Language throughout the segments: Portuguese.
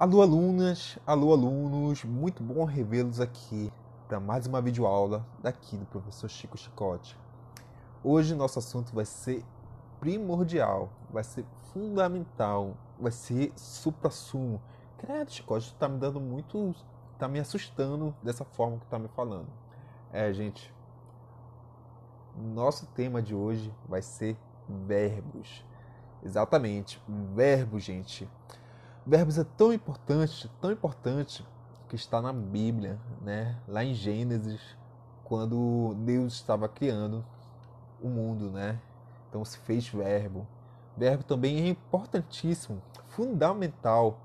Alô alunas, alô alunos, muito bom revê-los aqui para mais uma videoaula daqui do professor Chico Chicote. Hoje nosso assunto vai ser primordial, vai ser fundamental, vai ser supra-sumo. Credo, Chicote, tá me dando muito, tá me assustando dessa forma que tá me falando. É, gente, nosso tema de hoje vai ser verbos. Exatamente, verbos, gente. Verbos é tão importante, tão importante que está na Bíblia, né? Lá em Gênesis, quando Deus estava criando o mundo, né? Então se fez verbo. Verbo também é importantíssimo, fundamental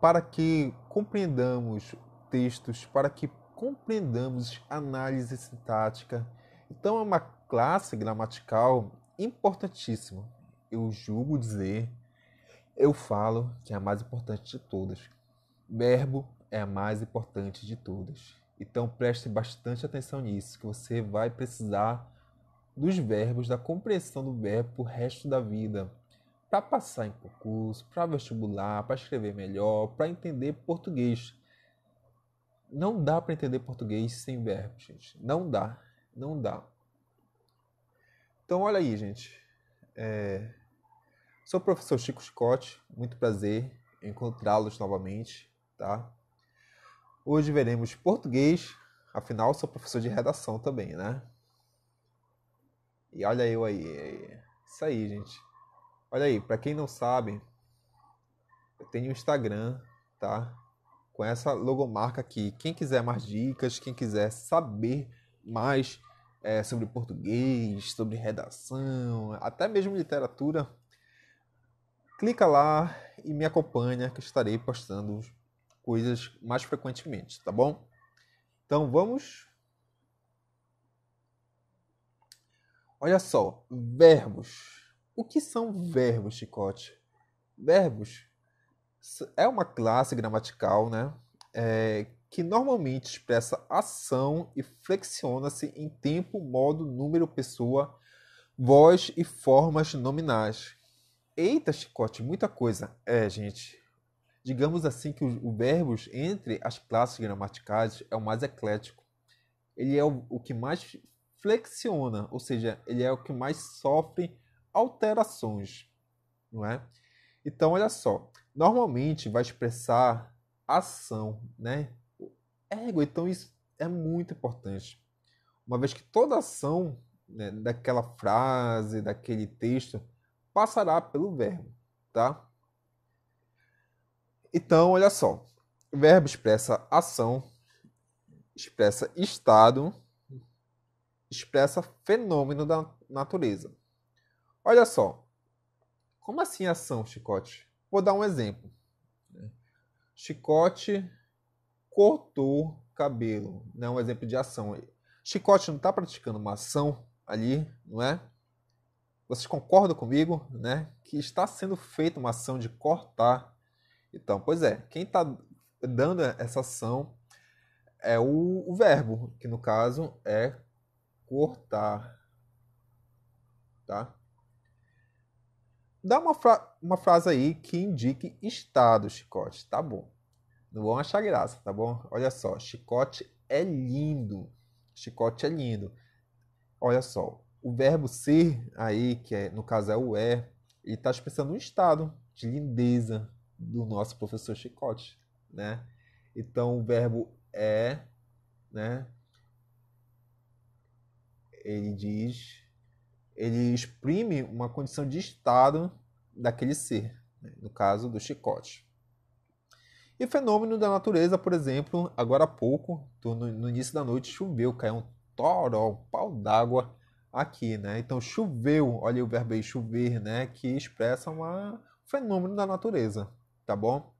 para que compreendamos textos, para que compreendamos análise sintática. Então é uma classe gramatical importantíssima. Eu julgo dizer eu falo que é a mais importante de todas. Verbo é a mais importante de todas. Então preste bastante atenção nisso, que você vai precisar dos verbos, da compreensão do verbo o resto da vida. Para passar em concurso, para vestibular, para escrever melhor, para entender português. Não dá para entender português sem verbo, gente. Não dá. Não dá. Então, olha aí, gente. É... Sou o professor Chico Scott, muito prazer encontrá-los novamente, tá? Hoje veremos português, afinal sou professor de redação também, né? E olha eu aí, isso aí, gente. Olha aí, para quem não sabe, eu tenho um Instagram, tá? Com essa logomarca aqui. Quem quiser mais dicas, quem quiser saber mais é, sobre português, sobre redação, até mesmo literatura, clica lá e me acompanha que estarei postando coisas mais frequentemente, tá bom? Então vamos. Olha só, verbos. O que são verbos, Chicote? Verbos é uma classe gramatical, né? É, que normalmente expressa ação e flexiona-se em tempo, modo, número, pessoa, voz e formas nominais Eita, chicote, muita coisa. É, gente. Digamos assim que o, o verbos entre as classes gramaticais é o mais eclético. Ele é o, o que mais flexiona, ou seja, ele é o que mais sofre alterações, não é? Então, olha só, normalmente vai expressar ação, né? Ego, então isso é muito importante. Uma vez que toda ação né, daquela frase, daquele texto, passará pelo verbo, tá? Então, olha só. O verbo expressa ação, expressa estado, expressa fenômeno da natureza. Olha só. Como assim ação, Chicote? Vou dar um exemplo. Chicote cortou cabelo. Né? Um exemplo de ação. Chicote não está praticando uma ação ali, não é? Vocês concordam comigo, né? Que está sendo feita uma ação de cortar. Então, pois é, quem está dando essa ação é o, o, verbo, que no caso é cortar. Tá? Dá uma, fra uma frase aí que indique estado, chicote. Tá bom. Não vão achar graça, tá bom? Olha só, chicote é lindo. Chicote é lindo. Olha só, o verbo ser aí, que é, no caso é o é, ele está expressando um estado de lindeza do nosso professor Chicote, né? Então o verbo é, né? Ele diz, ele exprime uma condição de estado daquele ser, né? no caso do chicote. E fenômeno da natureza, por exemplo, agora há pouco, no, início da noite, choveu, caiu um toró, um pau d'água aqui, né? Então choveu, olha o verbo aí chover, né? Que expressa um fenômeno da natureza, tá bom?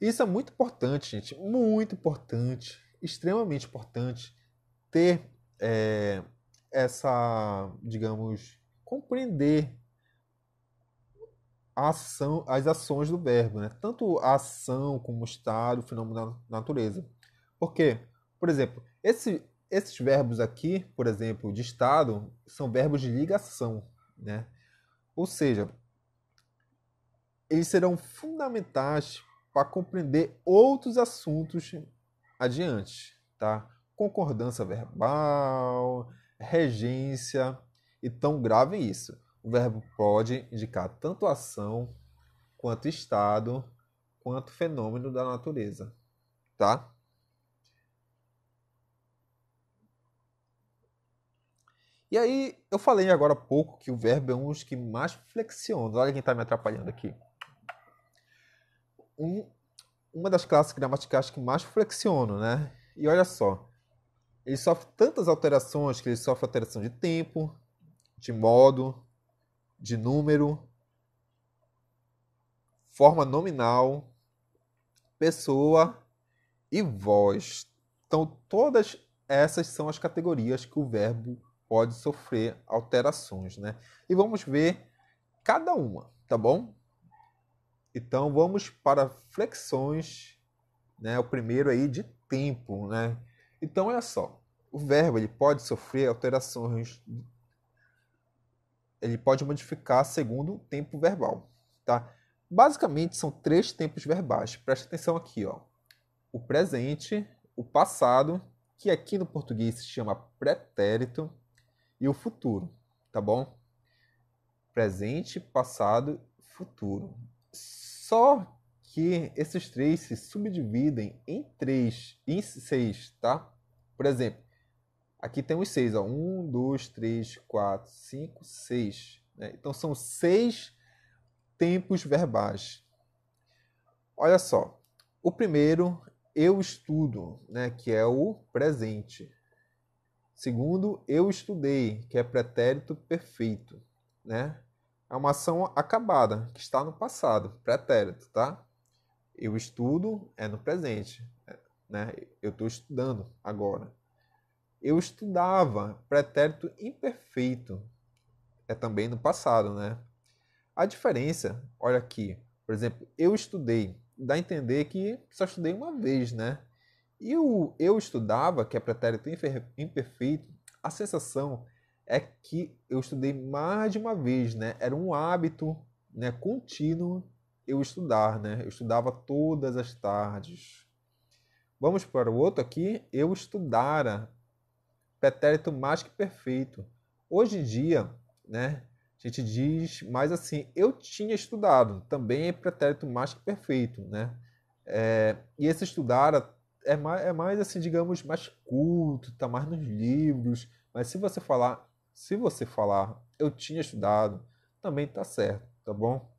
Isso é muito importante, gente, muito importante, extremamente importante ter é, essa, digamos, compreender ação, as ações do verbo, né? Tanto a ação como o estado, o fenômeno da natureza. Por quê? Por exemplo, esse esses verbos aqui, por exemplo, de estado, são verbos de ligação, né? Ou seja, eles serão fundamentais para compreender outros assuntos adiante, tá? Concordância verbal, regência. Então, grave isso. O verbo pode indicar tanto ação, quanto estado, quanto fenômeno da natureza, tá? E aí, eu falei agora há pouco que o verbo é um dos que mais flexiona. Olha quem está me atrapalhando aqui. Um, uma das classes gramaticais que mais flexionam, né? E olha só, ele sofre tantas alterações que ele sofre alteração de tempo, de modo, de número, forma nominal, pessoa e voz. Então, todas essas são as categorias que o verbo pode sofrer alterações, né? E vamos ver cada uma, tá bom? Então vamos para flexões, né? O primeiro aí de tempo, né? Então olha só, o verbo ele pode sofrer alterações, ele pode modificar segundo o tempo verbal, tá? Basicamente são três tempos verbais. Presta atenção aqui, ó. O presente, o passado, que aqui no português se chama pretérito, e o futuro, tá bom? Presente, passado, futuro. Só que esses três se subdividem em três, em seis, tá? Por exemplo, aqui tem os seis, ó. Um, dois, três, quatro, cinco, seis. Né? Então são seis tempos verbais. Olha só. O primeiro, eu estudo, né? Que é o presente. Segundo, eu estudei, que é pretérito perfeito, né? É uma ação acabada, que está no passado, pretérito, tá? Eu estudo é no presente, né? Eu estou estudando agora. Eu estudava, pretérito imperfeito, é também no passado, né? A diferença, olha aqui, por exemplo, eu estudei, dá a entender que só estudei uma vez, né? E o eu estudava, que é pretérito imperfeito, a sensação é que eu estudei mais de uma vez, né? Era um hábito, né, contínuo eu estudar, né? Eu estudava todas as tardes. Vamos para o outro aqui. Eu estudara. Pretérito mais que perfeito. Hoje em dia, né? A gente diz mais assim, eu tinha estudado. Também é pretérito mais que perfeito, né? É, e esse estudar é mais, é mais assim, digamos, mais culto, tá mais nos livros. Mas se você falar, se você falar, eu tinha estudado, também tá certo, tá bom?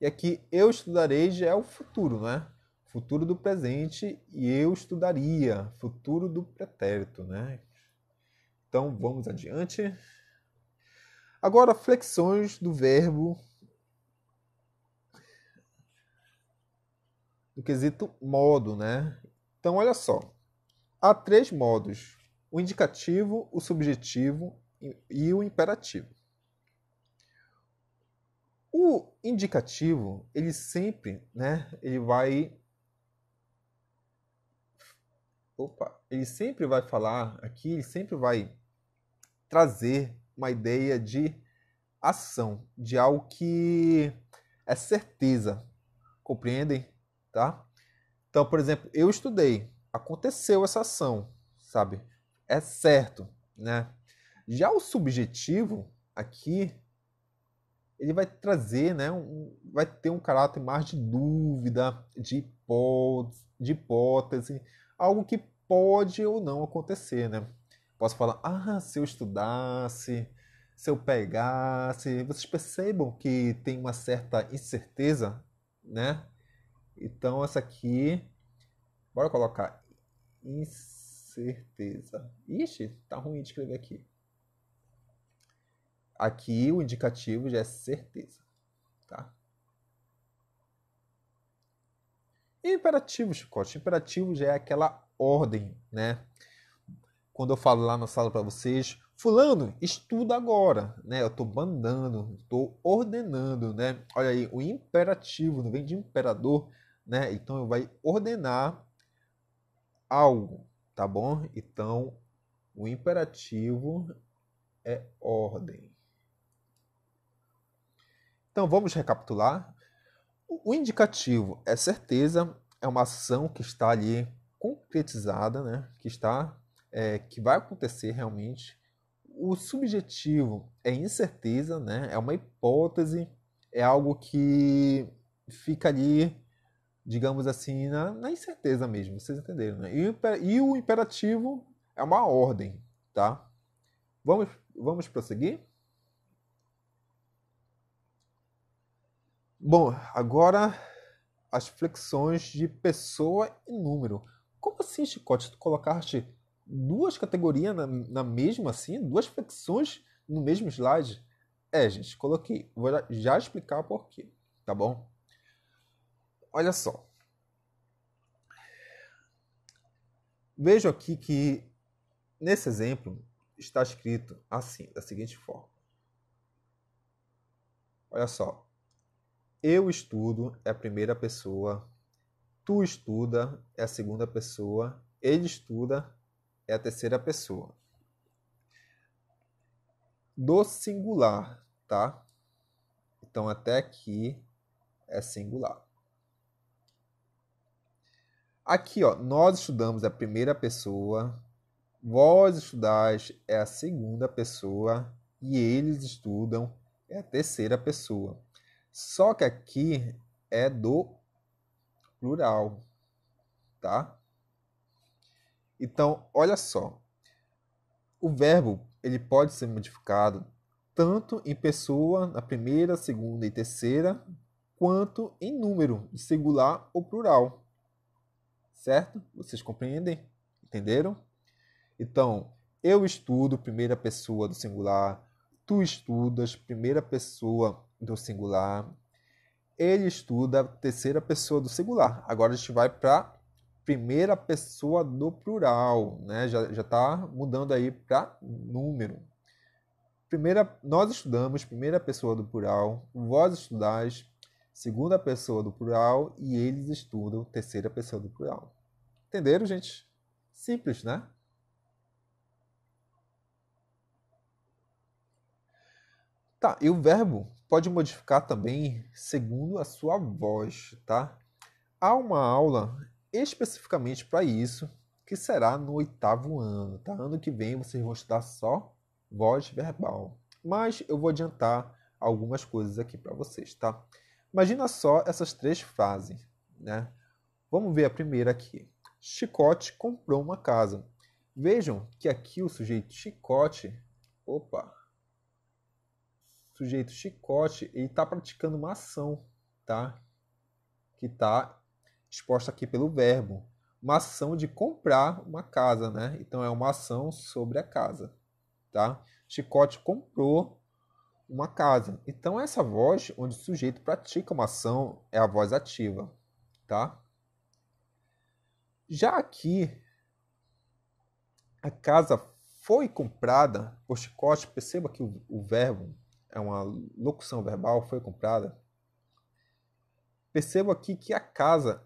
E aqui eu estudarei já é o futuro, né? Futuro do presente e eu estudaria, futuro do pretérito, né? Então vamos adiante. Agora flexões do verbo do quesito modo, né? Então, olha só. Há três modos: o indicativo, o subjetivo e o imperativo. O indicativo, ele sempre, né, ele vai Opa, ele sempre vai falar aqui, ele sempre vai trazer uma ideia de ação, de algo que é certeza. Compreendem? Tá? Então, por exemplo, eu estudei, aconteceu essa ação, sabe? É certo, né? Já o subjetivo aqui ele vai trazer, né, um, vai ter um caráter mais de dúvida, de hipótese, de hipótese, algo que pode ou não acontecer, né? Posso falar, ah, se eu estudasse, se eu pegasse, vocês percebam que tem uma certa incerteza, né? Então, essa aqui, bora colocar incerteza. Ixi, tá ruim de escrever aqui. Aqui o indicativo já é certeza, tá? Imperativo, chicote. Imperativo já é aquela ordem, né? Quando eu falo lá na sala para vocês, fulano, estuda agora, né? Eu estou mandando, estou ordenando, né? Olha aí, o imperativo, não vem de imperador, né? Então vai ordenar algo, tá bom? Então o imperativo é ordem. Então vamos recapitular. O indicativo é certeza, é uma ação que está ali concretizada, né? que está, é, que vai acontecer realmente. O subjetivo é incerteza, né? é uma hipótese, é algo que fica ali, digamos assim, na, na incerteza mesmo, vocês entenderam, né? E, e o imperativo é uma ordem, tá? Vamos, vamos prosseguir? Bom, agora as flexões de pessoa e número. Como assim, Chicote? Tu colocaste duas categorias na, na mesma assim? Duas flexões no mesmo slide? É, gente, coloquei. Vou já explicar por quê, tá bom? Olha só. Vejo aqui que nesse exemplo está escrito assim, da seguinte forma. Olha só. Eu estudo é a primeira pessoa, tu estuda é a segunda pessoa, ele estuda é a terceira pessoa. Do singular, tá? Então até aqui é singular. Aqui, ó, nós estudamos a primeira pessoa, vós estudais é a segunda pessoa e eles estudam é a terceira pessoa. Só que aqui é do plural, tá? Então, olha só. O verbo ele pode ser modificado tanto em pessoa, na primeira, segunda e terceira, quanto em número, singular ou plural. Certo? Vocês compreendem? Entenderam? Então, eu estudo primeira pessoa do singular, tu estudas primeira pessoa do singular. Ele estuda terceira pessoa do singular. Agora a gente vai para primeira pessoa do plural, né? Já está mudando aí para número. Primeira, nós estudamos primeira pessoa do plural, vós estudais segunda pessoa do plural e eles estudam terceira pessoa do plural. Entenderam, gente? Simples, né? Tá, e o verbo pode modificar também segundo a sua voz, tá? Há uma aula especificamente para isso, que será no oitavo ano, tá? Ano que vem vocês vão estudar só voz verbal. Mas eu vou adiantar algumas coisas aqui para vocês, tá? Imagina só essas três frases, né? Vamos ver a primeira aqui. Chicote comprou uma casa. Vejam que aqui o sujeito chicote, opa, sujeito chicote, ele está praticando uma ação, tá? Que está exposta aqui pelo verbo. Uma ação de comprar uma casa, né? Então é uma ação sobre a casa, tá? Chicote comprou uma casa. Então essa voz onde o sujeito pratica uma ação é a voz ativa, tá? Já aqui a casa foi comprada por Chicote, perceba que o, o verbo é uma locução verbal, foi comprada, percebo aqui que a casa,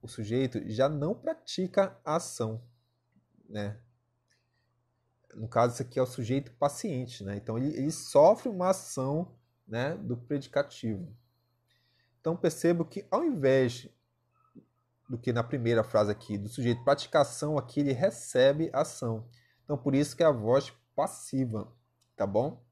o sujeito, já não pratica a ação. Né? No caso, isso aqui é o sujeito paciente. Né? Então, ele, ele sofre uma ação né, do predicativo. Então, percebo que ao invés do que na primeira frase aqui, do sujeito praticação, aqui ele recebe ação. Então, por isso que é a voz passiva, tá bom?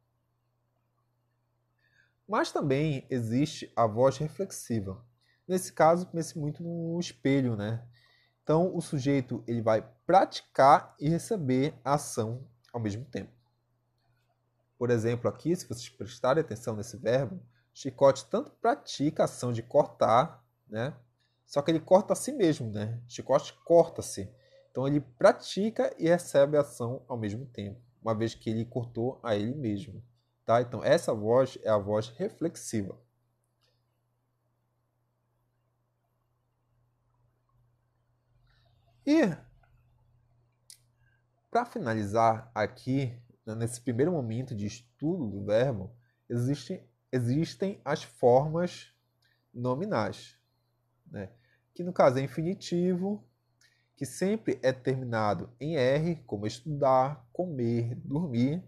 Mas também existe a voz reflexiva. Nesse caso, pense muito no espelho, né? Então, o sujeito ele vai praticar e receber a ação ao mesmo tempo. Por exemplo, aqui, se vocês prestarem atenção nesse verbo, Chicote tanto pratica a ação de cortar, né? Só que ele corta a si mesmo, né? Chicote corta-se. Então ele pratica e recebe a ação ao mesmo tempo, uma vez que ele cortou a ele mesmo. Tá? Então, essa voz é a voz reflexiva. E, para finalizar aqui, né, nesse primeiro momento de estudo do verbo, existem, existem as formas nominais, né? que no caso é infinitivo, que sempre é terminado em R, como estudar, comer, dormir,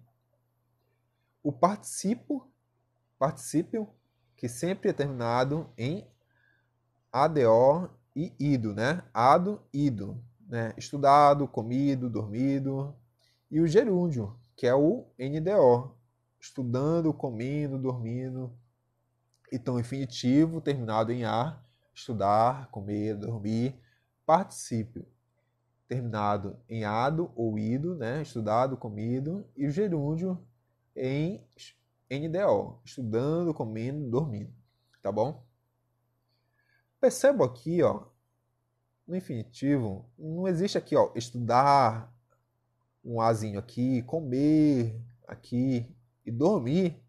o participo, particípio, que sempre é terminado em ADO e IDO, né? ADO, IDO, né? Estudado, comido, dormido. E o gerúndio, que é o NDO, estudando, comendo, dormindo. Então, infinitivo terminado em ar, estudar, comer, dormir. Particípio terminado em ado ou ido, né? estudado, comido. E o gerúndio em NDO, estudando, comendo, dormindo. Tá bom? Percebo aqui, ó, no infinitivo, não existe aqui, ó, estudar, um azinho aqui, comer aqui e dormir.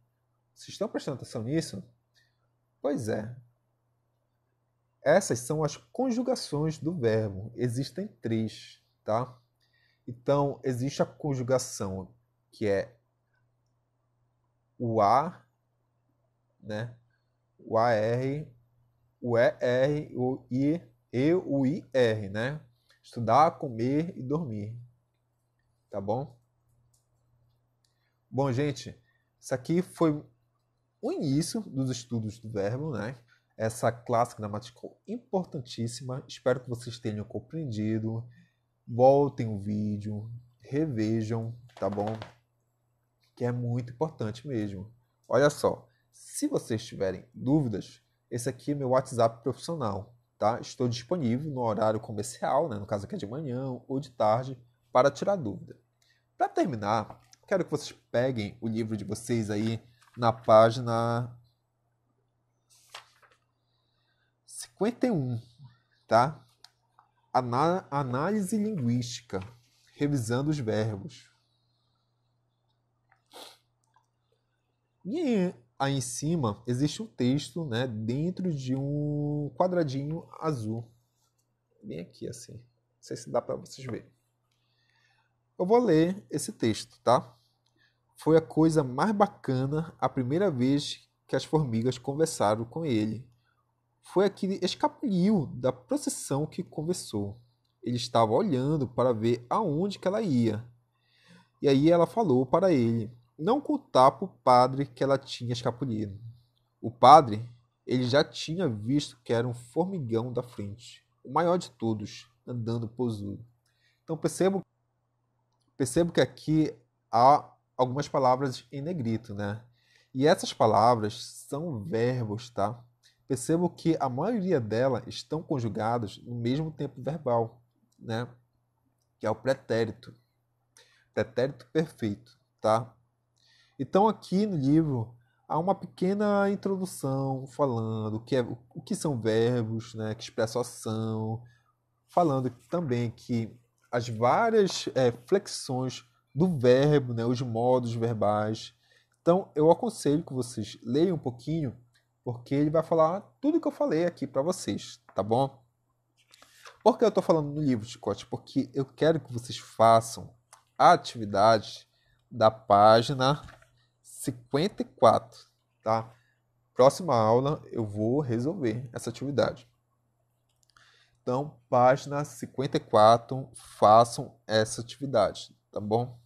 Vocês estão prestando atenção nisso? Pois é. Essas são as conjugações do verbo. Existem três, tá? Então, existe a conjugação que é o A, né? O AR, o ER, o I e o IR, né? Estudar, comer e dormir. Tá bom? Bom, gente, isso aqui foi o início dos estudos do verbo, né? Essa classe gramatical importantíssima. Espero que vocês tenham compreendido. Voltem o vídeo, revejam, tá bom? Que é muito importante mesmo. Olha só, se vocês tiverem dúvidas, esse aqui é meu WhatsApp profissional, tá? Estou disponível no horário comercial, né? no caso aqui é de manhã ou de tarde, para tirar dúvida. Para terminar, quero que vocês peguem o livro de vocês aí na página 51, tá? Análise linguística, revisando os verbos. Aí em cima existe um texto, né, dentro de um quadradinho azul. Bem aqui assim. Não sei se dá para vocês verem. Eu vou ler esse texto, tá? Foi a coisa mais bacana a primeira vez que as formigas conversaram com ele. Foi aquele escapuliu da procissão que conversou. Ele estava olhando para ver aonde que ela ia. E aí ela falou para ele, não contar para o padre que ela tinha escapulido. O padre, ele já tinha visto que era um formigão da frente, o maior de todos, andando posudo. Então percebo, percebo que aqui há algumas palavras em negrito, né? E essas palavras são verbos, tá? Percebo que a maioria delas estão conjugadas no mesmo tempo verbal, né? Que é o pretérito. Pretérito perfeito, tá? Então aqui no livro há uma pequena introdução falando o que, é, o que são verbos, né? Que expressam ação, falando também que as várias é, flexões do verbo, né, os modos verbais. Então, eu aconselho que vocês leiam um pouquinho, porque ele vai falar tudo que eu falei aqui para vocês, tá bom? Por que eu estou falando no livro, Scott? Porque eu quero que vocês façam a atividade da página 54, tá? Próxima aula eu vou resolver essa atividade. Então, página 54, façam essa atividade, tá bom?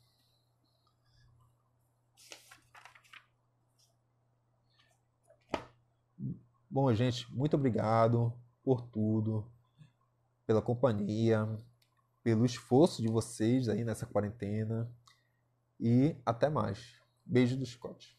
Bom, gente, muito obrigado por tudo, pela companhia, pelo esforço de vocês aí nessa quarentena e até mais. Beijo do Scott.